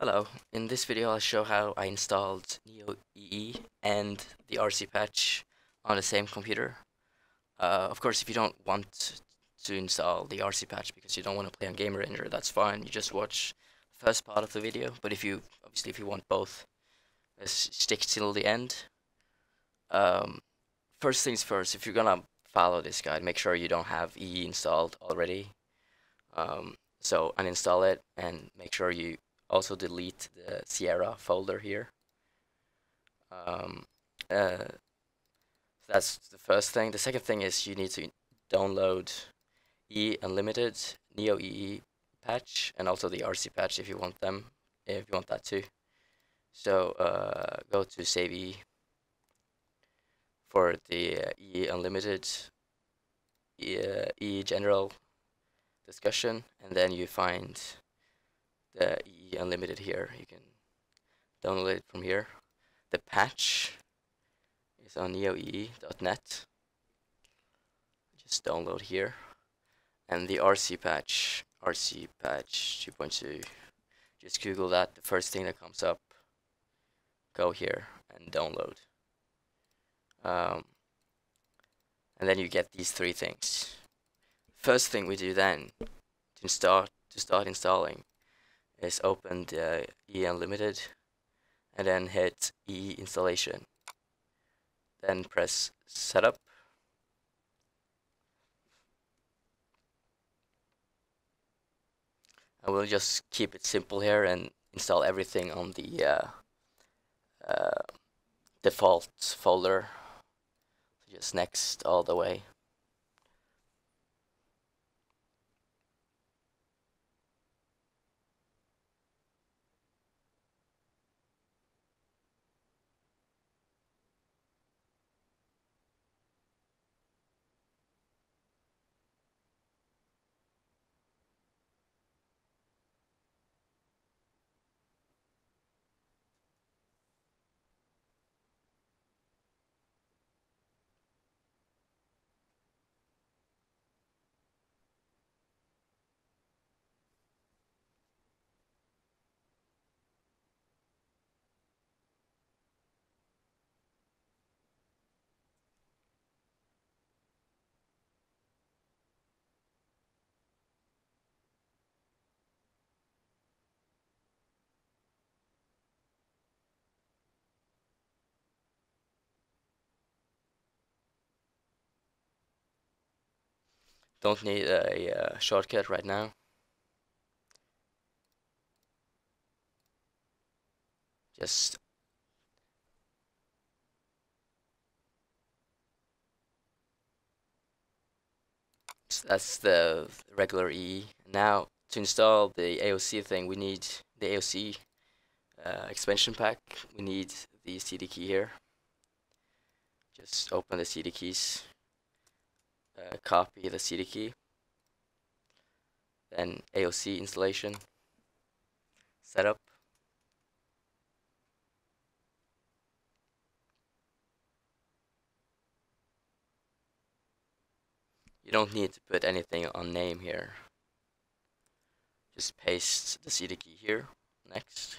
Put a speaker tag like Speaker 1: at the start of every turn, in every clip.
Speaker 1: Hello, in this video I'll show how I installed NeoEE and the RC patch on the same computer. Uh, of course, if you don't want to install the RC patch because you don't want to play on GameRanger, that's fine. You just watch the first part of the video. But if you, obviously, if you want both, uh, stick till the end. Um, first things first, if you're gonna follow this guide, make sure you don't have EE installed already. Um, so uninstall it and make sure you also delete the Sierra folder here. Um, uh, that's the first thing. The second thing is you need to download E Unlimited Neo EE patch and also the RC patch if you want them, if you want that too. So uh, go to save E for the uh, E Unlimited E, uh, e General discussion, and then you find the EE Unlimited here. You can download it from here. The patch is on neoee.net. Just download here. And the RC patch, RC patch 2.2. Just Google that. The first thing that comes up, go here and download. Um, and then you get these three things. First thing we do then to start to start installing is open the E Unlimited and then hit E installation. Then press setup. I will just keep it simple here and install everything on the uh, uh, default folder. just next all the way. Don't need a, uh, shortcut right now. Just that's the regular E. Now to install the AOC thing, we need the AOC uh, expansion pack. We need the CD key here. Just open the CD keys uh, copy the CD key, then AOC installation, setup, You don't need to put anything on name here. Just paste the CD key here. Next.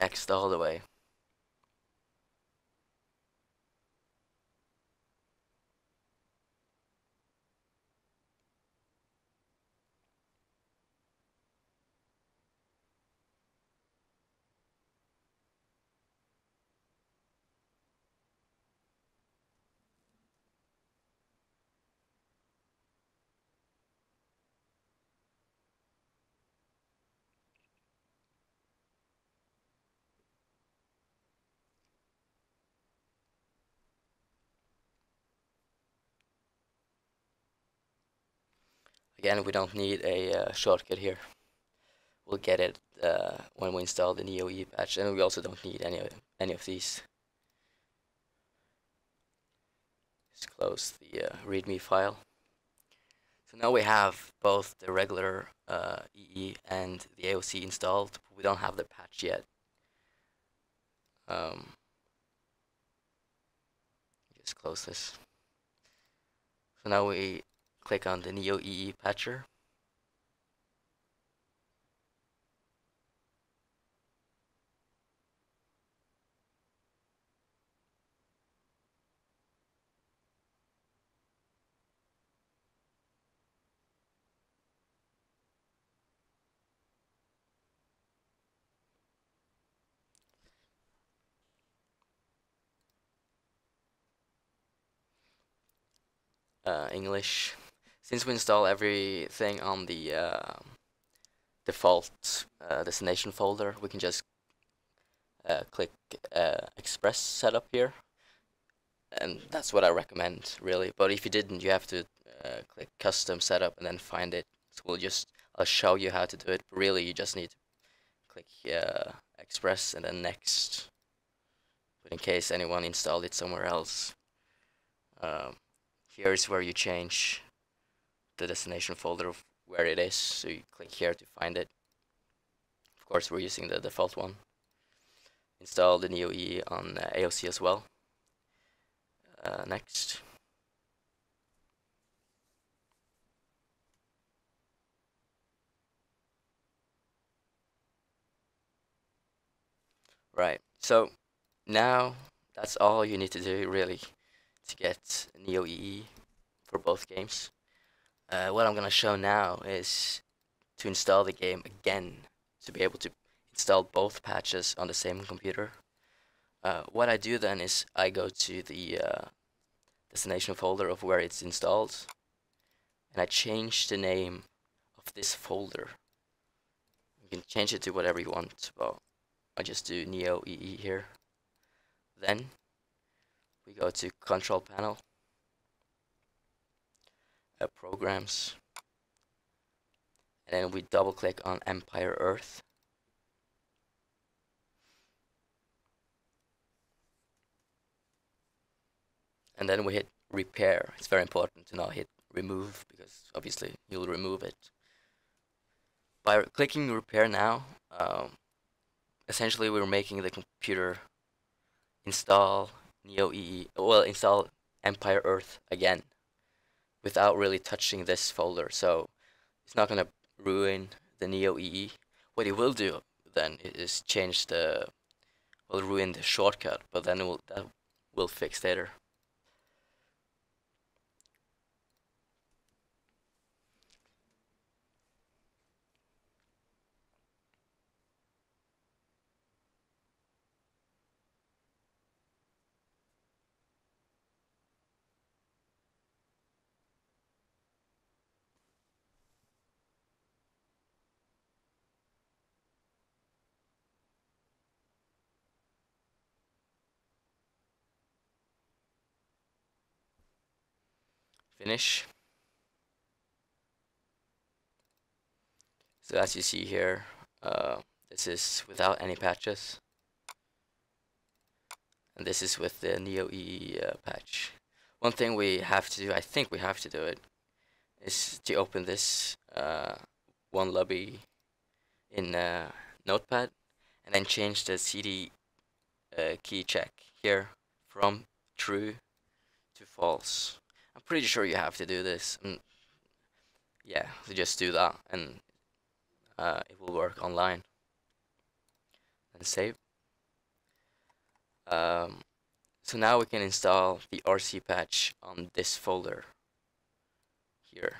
Speaker 1: Next all the way. Again, we don't need a uh, shortcut here. We'll get it uh, when we install the NeoEE patch, and we also don't need any of, any of these. Just close the uh, README file. So now we have both the regular uh, EE and the AOC installed, we don't have the patch yet. Um, just close this. So now we click on the Neo EE patcher. uh, English. Since we install everything on the uh, default uh, destination folder, we can just uh, click uh, Express Setup here. And that's what I recommend, really. But if you didn't, you have to uh, click Custom Setup and then find it. So we'll just, I'll show you how to do it. But really, you just need to click Express and then Next. But in case anyone installed it somewhere else. Um, here is where you change the destination folder of where it is. So you click here to find it. Of course, we're using the default one. Install the NeoEE on uh, AOC as well. Uh, next. Right, so now that's all you need to do really to get Neo for both games. Uh, what I'm going to show now is to install the game again to be able to install both patches on the same computer. Uh, what I do then is I go to the uh, destination folder of where it's installed and I change the name of this folder. You can change it to whatever you want, but I just do Neo EE here. Then we go to control panel uh, programs. And then we double click on Empire Earth. And then we hit repair. It's very important to not hit remove because obviously you'll remove it. By clicking repair now um, essentially we're making the computer install Neo EE, well, install Empire Earth again without really touching this folder. So it's not going to ruin the Neo EE. What it will do then is change the, will ruin the shortcut, but then it will, that will fix later. Finish. So as you see here, uh, this is without any patches. And this is with the Neo E uh, patch. One thing we have to do, I think we have to do it, is to open this uh, one lobby in uh, Notepad and then change the CD uh, key check here from true to false. I'm pretty sure you have to do this. And mm, yeah, so just do that and uh, it will work online. And save. Um, so now we can install the RC patch on this folder here.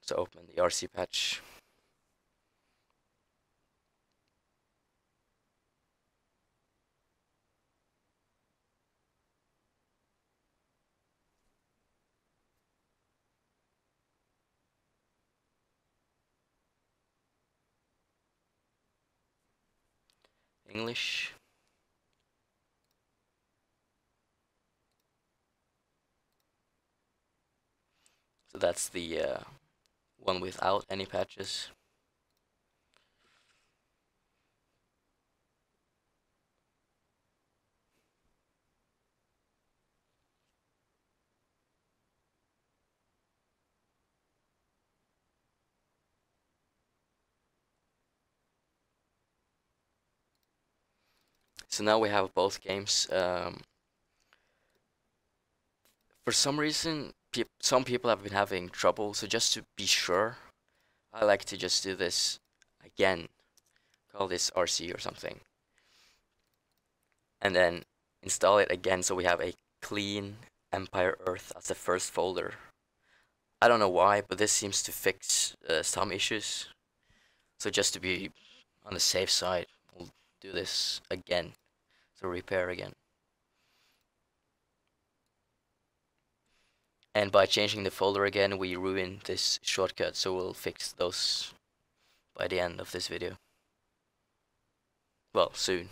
Speaker 1: So open the RC patch. English. So that's the uh, one without any patches. So now we have both games. Um, for some reason, pe some people have been having trouble. So just to be sure, I like to just do this again. Call this RC or something. And then install it again so we have a clean Empire Earth as the first folder. I don't know why, but this seems to fix uh, some issues. So just to be on the safe side, we'll do this again. So repair again. And by changing the folder again, we ruin this shortcut, so we'll fix those by the end of this video. Well, soon.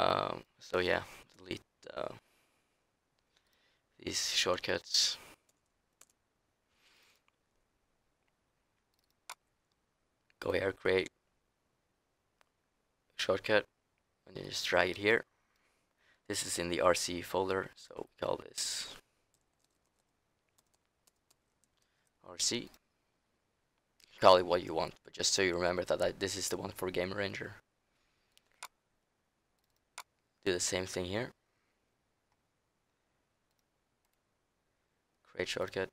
Speaker 1: Um, so yeah, delete uh, these shortcuts. Go here, create shortcut, and then just drag it here. This is in the RC folder, so we call this RC. Call it what you want, but just so you remember that this is the one for Game Ranger. Do the same thing here. Create shortcut.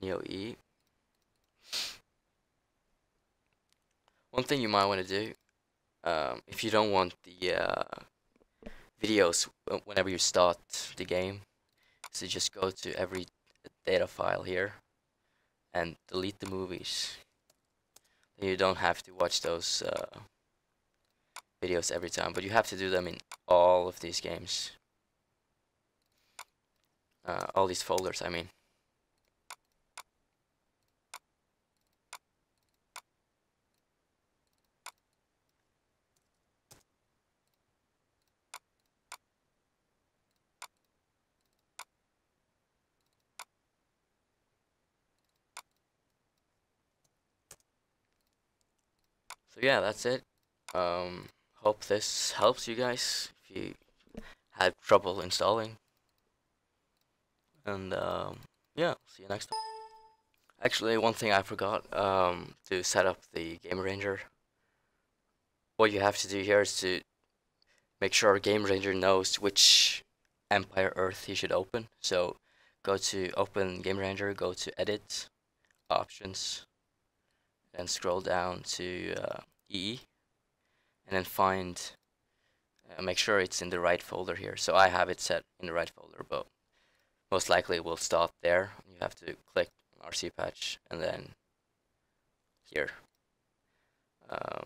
Speaker 1: Neo E. One thing you might want to do, um, if you don't want the uh, videos whenever you start the game, is to just go to every data file here and delete the movies. You don't have to watch those uh, videos every time, but you have to do them in all of these games. Uh, all these folders, I mean. So yeah, that's it. Um, hope this helps you guys if you had trouble installing. And um, yeah, see you next time. Actually, one thing I forgot um, to set up the Game Ranger. What you have to do here is to make sure Game Ranger knows which Empire Earth he should open. So go to Open Game Ranger, go to Edit, Options, and scroll down to uh, EE and then find uh, make sure it's in the right folder here. So I have it set in the right folder but most likely it will start there. You have to click RC patch and then here. Um,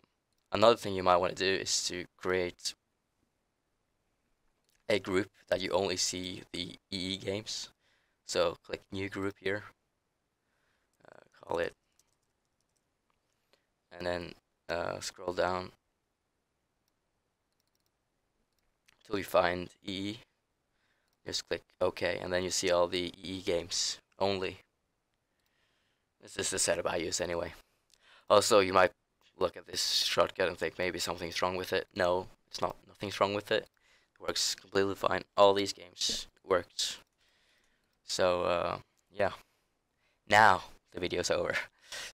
Speaker 1: another thing you might want to do is to create a group that you only see the EE games. So click new group here. Uh, call it and then uh, scroll down till you find EE. Just click OK, and then you see all the EE games only. This is the setup I use anyway. Also, you might look at this shortcut and think maybe something's wrong with it. No, it's not. Nothing's wrong with it. It works completely fine. All these games worked. So, uh, yeah. Now, the video's over.